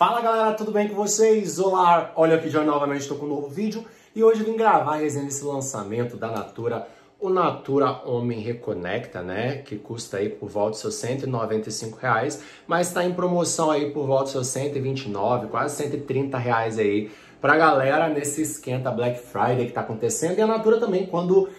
Fala galera, tudo bem com vocês? Olá, olha aqui já novamente estou com um novo vídeo e hoje vim gravar a resenha desse lançamento da Natura, o Natura Homem Reconecta, né? Que custa aí por volta dos seus 195 reais, mas está em promoção aí por volta dos seus 129, quase 130 reais aí pra galera nesse esquenta Black Friday que tá acontecendo e a Natura também quando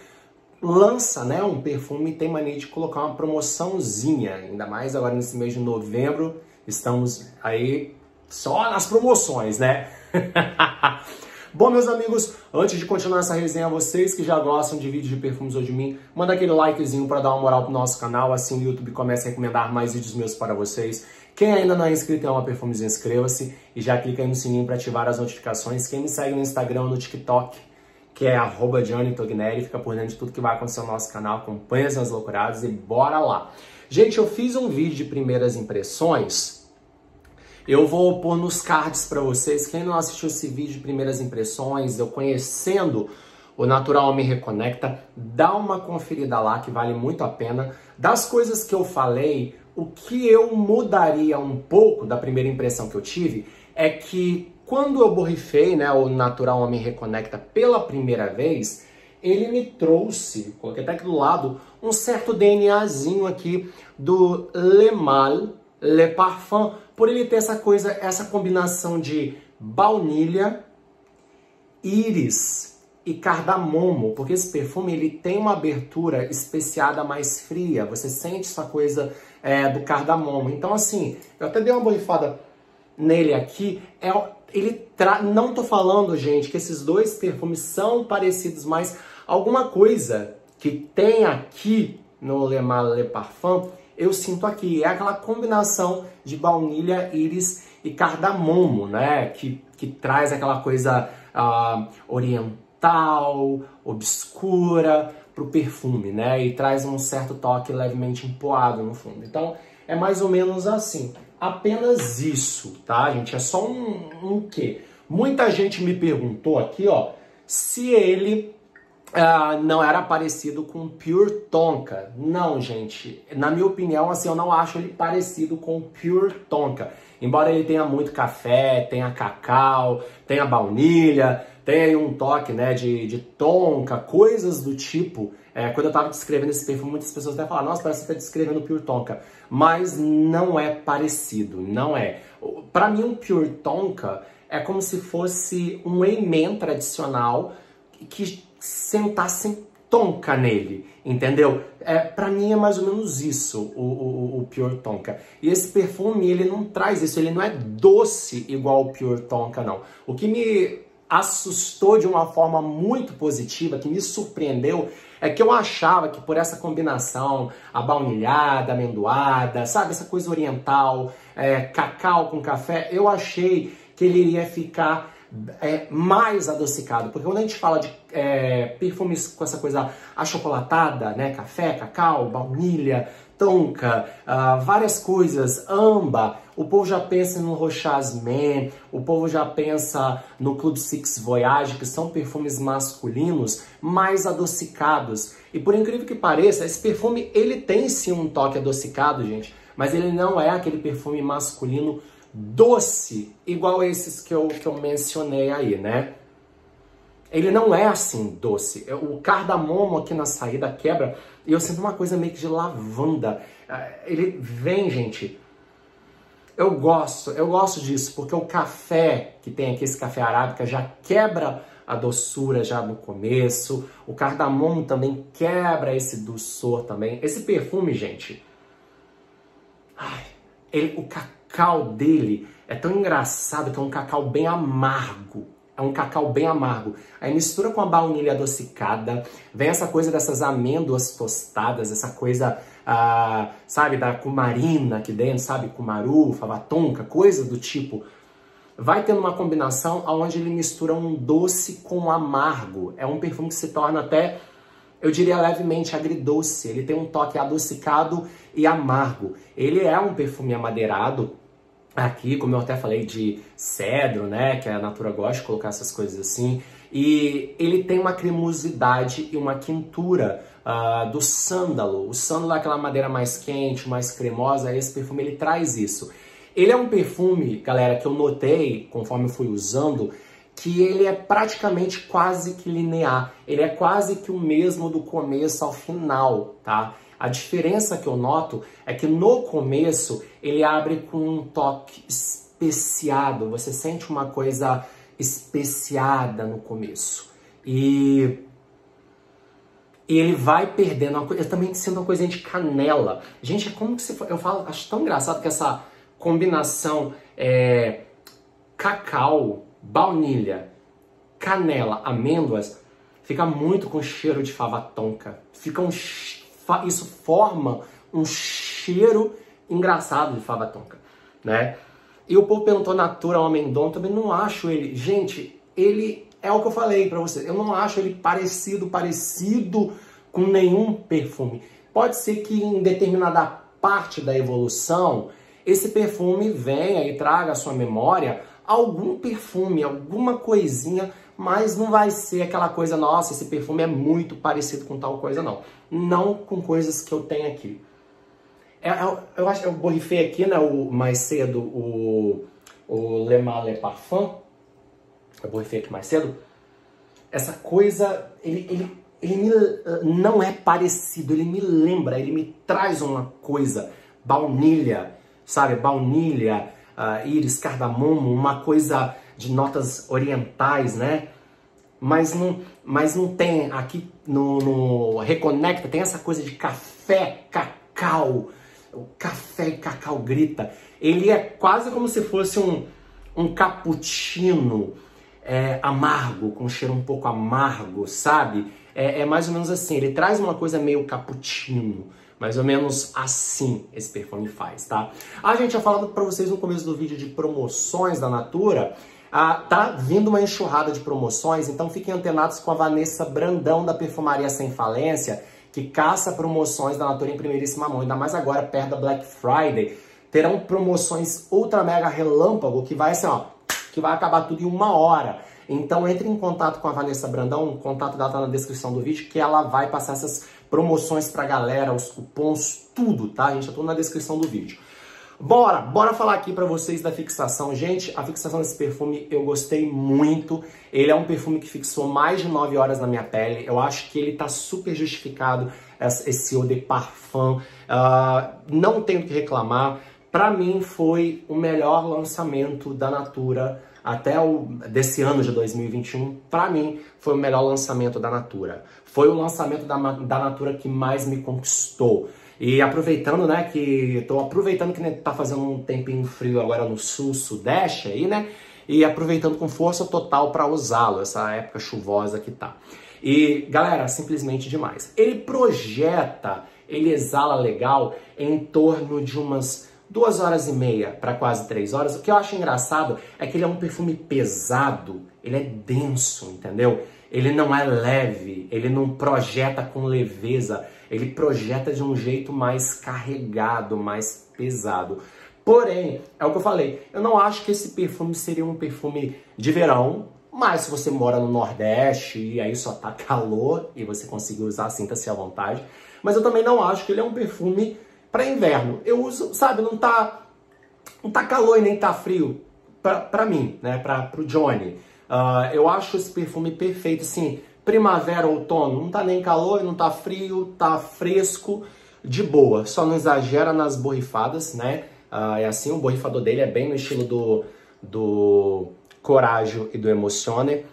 lança né, um perfume tem mania de colocar uma promoçãozinha, ainda mais agora nesse mês de novembro, estamos aí só nas promoções, né? Bom, meus amigos, antes de continuar essa resenha, vocês que já gostam de vídeos de perfumes ou de mim, manda aquele likezinho para dar uma moral pro nosso canal, assim o YouTube começa a recomendar mais vídeos meus para vocês. Quem ainda não é inscrito em Uma Perfumes, inscreva-se e já clica aí no sininho para ativar as notificações. Quem me segue no Instagram, no TikTok, que é arroba fica por dentro de tudo que vai acontecer no nosso canal, acompanha as loucuradas e bora lá! Gente, eu fiz um vídeo de primeiras impressões eu vou pôr nos cards para vocês. Quem não assistiu esse vídeo de primeiras impressões, eu conhecendo o Natural Me Reconecta, dá uma conferida lá que vale muito a pena. Das coisas que eu falei, o que eu mudaria um pouco da primeira impressão que eu tive é que quando eu borrifei né, o Natural Me Reconecta pela primeira vez, ele me trouxe, coloquei até aqui do lado, um certo DNAzinho aqui do Le Mal Le Parfum, por ele ter essa coisa, essa combinação de baunilha, íris e cardamomo, porque esse perfume ele tem uma abertura especiada mais fria, você sente essa coisa é, do cardamomo. Então assim, eu até dei uma borrifada nele aqui, é, ele tra... não tô falando, gente, que esses dois perfumes são parecidos, mas alguma coisa que tem aqui no Le Mal Le Parfum eu sinto aqui. É aquela combinação de baunilha, íris e cardamomo, né? Que, que traz aquela coisa uh, oriental, obscura pro perfume, né? E traz um certo toque levemente empoado no fundo. Então, é mais ou menos assim. Apenas isso, tá, gente? É só um, um quê? Muita gente me perguntou aqui, ó, se ele Uh, não era parecido com Pure Tonka. Não, gente. Na minha opinião, assim, eu não acho ele parecido com Pure Tonka. Embora ele tenha muito café, tenha cacau, tenha baunilha, tenha aí um toque, né, de, de tonka, coisas do tipo. É, quando eu tava descrevendo esse perfume, muitas pessoas até falaram, nossa, parece que você tá descrevendo Pure Tonka. Mas não é parecido, não é. Para mim, um Pure Tonka é como se fosse um Eimen tradicional que sentassem tonka nele, entendeu? É, para mim é mais ou menos isso, o, o, o, Tonka. E esse perfume, ele não traz isso, ele não é doce igual o Pure Tonka, não. O que me assustou de uma forma muito positiva, que me surpreendeu, é que eu achava que por essa combinação, a baunilhada, amendoada, sabe, essa coisa oriental, é, cacau com café, eu achei que ele iria ficar é, mais adocicado. Porque quando a gente fala de é, perfumes com essa coisa achocolatada, né? Café, cacau, baunilha, tonka, uh, várias coisas, amba, o povo já pensa no Rochasmin, o povo já pensa no Club Six Voyage, que são perfumes masculinos mais adocicados. E por incrível que pareça, esse perfume ele tem sim um toque adocicado, gente, mas ele não é aquele perfume masculino doce, igual esses que eu, que eu mencionei aí, né? Ele não é assim doce. O cardamomo aqui na saída quebra e eu sinto uma coisa meio que de lavanda. É, ele vem, gente. Eu gosto, eu gosto disso, porque o café que tem aqui, esse café arábica, já quebra a doçura já no começo. O cardamomo também quebra esse doçor também. Esse perfume, gente. Ai, ele, o cacau cacau dele é tão engraçado que é um cacau bem amargo. É um cacau bem amargo. Aí mistura com a baunilha adocicada, vem essa coisa dessas amêndoas tostadas, essa coisa, ah, sabe, da cumarina aqui dentro, sabe, cumaru, favatonca, coisa do tipo. Vai tendo uma combinação onde ele mistura um doce com amargo. É um perfume que se torna até eu diria levemente agridoce. Ele tem um toque adocicado e amargo. Ele é um perfume amadeirado, aqui, como eu até falei de cedro, né, que a Natura gosta de colocar essas coisas assim, e ele tem uma cremosidade e uma quintura uh, do sândalo. O sândalo é aquela madeira mais quente, mais cremosa, esse perfume ele traz isso. Ele é um perfume, galera, que eu notei conforme fui usando, que ele é praticamente quase que linear. Ele é quase que o mesmo do começo ao final, tá? A diferença que eu noto é que no começo ele abre com um toque especiado. Você sente uma coisa especiada no começo. E, ele vai perdendo. Uma coisa, também sinto uma coisinha de canela. Gente, é como que se Eu falo, acho tão engraçado que essa combinação é, cacau, baunilha, canela, amêndoas, fica muito com cheiro de fava tonka. Fica um, isso forma um cheiro engraçado de fava tonka, né? E o povo perguntou Natura Homem Dom, também não acho ele. Gente, ele é o que eu falei para vocês. Eu não acho ele parecido, parecido com nenhum perfume. Pode ser que em determinada parte da evolução esse perfume venha e traga à sua memória algum perfume, alguma coisinha, mas não vai ser aquela coisa, nossa, esse perfume é muito parecido com tal coisa, não. Não com coisas que eu tenho aqui. É, é, eu acho que eu borrifei aqui, né, o, mais cedo, o, o Le Male Parfum. Eu borrifei aqui mais cedo. Essa coisa, ele, ele, ele me, não é parecido, ele me lembra, ele me traz uma coisa, baunilha, sabe? Baunilha, uh, íris, cardamomo, uma coisa de notas orientais, né? Mas não, mas não tem aqui no, no Reconecta, tem essa coisa de café, cacau. O café e cacau grita. Ele é quase como se fosse um, um cappuccino é, amargo, com um cheiro um pouco amargo, sabe? É, é mais ou menos assim. Ele traz uma coisa meio cappuccino. Mais ou menos assim esse perfume faz, tá? A gente tinha falado para vocês no começo do vídeo de promoções da Natura. Ah, tá vindo uma enxurrada de promoções, então fiquem antenados com a Vanessa Brandão da Perfumaria Sem Falência, que caça promoções da Natura em primeiríssima mão, ainda mais agora perto da Black Friday. Terão promoções ultra mega relâmpago que vai assim, ó, que vai acabar tudo em uma hora. Então entre em contato com a Vanessa Brandão, o contato dela tá na descrição do vídeo, que ela vai passar essas promoções pra galera, os cupons, tudo, tá, gente? Já tô na descrição do vídeo. Bora, bora falar aqui para vocês da fixação. Gente, a fixação desse perfume eu gostei muito. Ele é um perfume que fixou mais de 9 horas na minha pele. Eu acho que ele tá super justificado, esse eau de parfum. Uh, não tenho que reclamar. Para mim foi o melhor lançamento da Natura até o desse ano de 2021, para mim, foi o melhor lançamento da Natura. Foi o lançamento da, da Natura que mais me conquistou. E aproveitando, né, que estou aproveitando que tá fazendo um tempinho frio agora no sul, sudeste aí, né? E aproveitando com força total para usá-lo, essa época chuvosa que tá. E galera, simplesmente demais. Ele projeta, ele exala legal em torno de umas duas horas e meia para quase três horas. O que eu acho engraçado é que ele é um perfume pesado, ele é denso, entendeu? Ele não é leve, ele não projeta com leveza, ele projeta de um jeito mais carregado, mais pesado. Porém, é o que eu falei, eu não acho que esse perfume seria um perfume de verão, mas se você mora no Nordeste e aí só tá calor e você conseguir usar, sinta-se à vontade. Mas eu também não acho que ele é um perfume para inverno. Eu uso, sabe, não tá não tá calor e nem tá frio para mim, né, para pro Johnny. Uh, eu acho esse perfume perfeito, assim, primavera, outono, não tá nem calor, não tá frio, tá fresco, de boa. Só não exagera nas borrifadas, né? Uh, é assim, o borrifador dele é bem no estilo do, do Coraggio e do Emocione.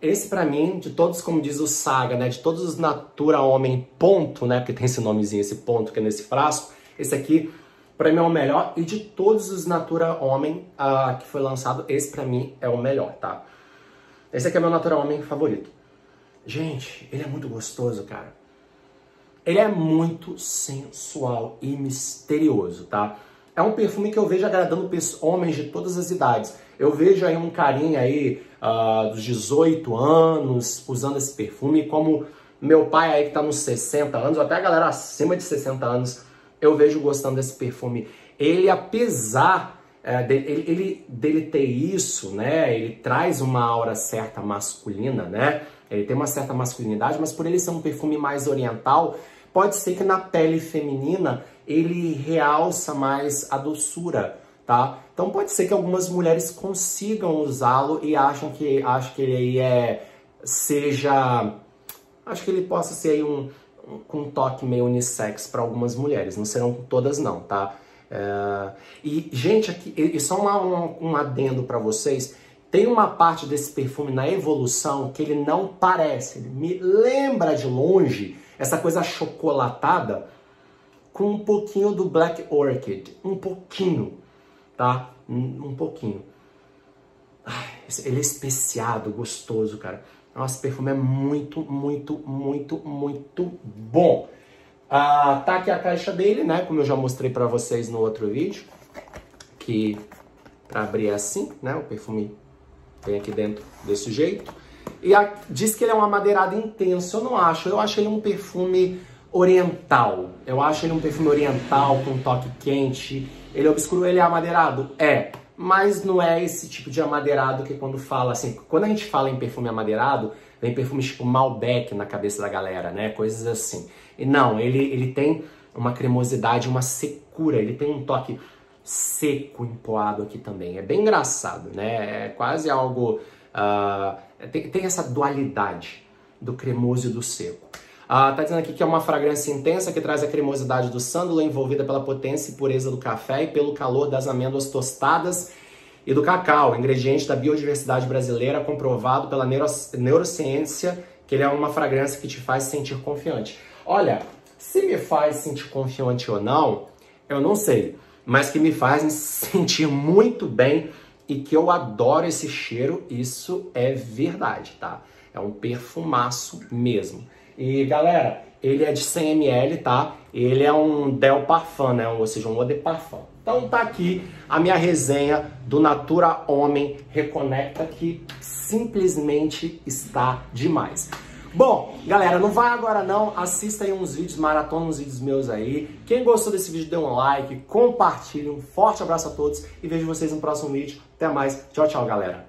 Esse para mim, de todos, como diz o Saga, né, de todos os Natura Homem ponto, né, porque tem esse nomezinho, esse ponto que é nesse frasco, esse aqui, para mim, é o melhor. E de todos os Natura Homem uh, que foi lançado, esse para mim é o melhor, tá? Esse aqui é meu Natura Homem favorito. Gente, ele é muito gostoso, cara. Ele é muito sensual e misterioso, tá? É um perfume que eu vejo agradando homens de todas as idades. Eu vejo aí um carinha aí uh, dos 18 anos usando esse perfume, como meu pai aí que tá nos 60 anos, ou até a galera acima de 60 anos eu vejo gostando desse perfume. Ele, apesar é, ele, dele ter isso, né? Ele traz uma aura certa masculina, né? Ele tem uma certa masculinidade, mas por ele ser um perfume mais oriental, pode ser que na pele feminina ele realça mais a doçura, tá? Então pode ser que algumas mulheres consigam usá-lo e acham que acham que ele aí é seja acho que ele possa ser aí um, com um toque meio unissex para algumas mulheres, não serão todas não, tá? É, e gente aqui e só um, um adendo para vocês tem uma parte desse perfume na evolução que ele não parece, ele me lembra de longe essa coisa chocolatada com um pouquinho do Black Orchid, um pouquinho, tá? Um, pouquinho. Ai, ele é especiado, gostoso, cara. Nossa, perfume é muito, muito, muito, muito bom. Ah, tá aqui a caixa dele, né? Como eu já mostrei para vocês no outro vídeo. Que para abrir assim, né? O perfume Vem aqui dentro desse jeito. E a, diz que ele é um amadeirado intenso. Eu não acho. Eu acho ele um perfume oriental. Eu acho ele um perfume oriental com um toque quente. Ele é obscuro, ele é amadeirado? É. Mas não é esse tipo de amadeirado que quando fala assim, quando a gente fala em perfume amadeirado, vem perfume tipo Malbec na cabeça da galera, né? Coisas assim. E não, ele, ele tem uma cremosidade, uma secura, ele tem um toque seco empoado aqui também. É bem engraçado, né? É quase algo. Uh, tem, tem, essa dualidade do cremoso e do seco. Uh, tá dizendo aqui que é uma fragrância intensa que traz a cremosidade do sândalo envolvida pela potência e pureza do café e pelo calor das amêndoas tostadas e do cacau, ingrediente da biodiversidade brasileira comprovado pela neuro, neurociência, que ele é uma fragrância que te faz sentir confiante. Olha, se me faz sentir confiante ou não, eu não sei mas que me fazem sentir muito bem e que eu adoro esse cheiro, isso é verdade, tá? É um perfumaço mesmo. E galera, ele é de 100 ml, tá? Ele é um Del Parfum, né? Ou seja, um Eau de Parfum. Então tá aqui a minha resenha do Natura Homem Reconecta que simplesmente está demais. Bom, galera, não vai agora não, assista aí uns vídeos, maratona uns vídeos meus aí. Quem gostou desse vídeo, dê um like, compartilhe, um forte abraço a todos e vejo vocês no próximo vídeo. Até mais, tchau, tchau, galera.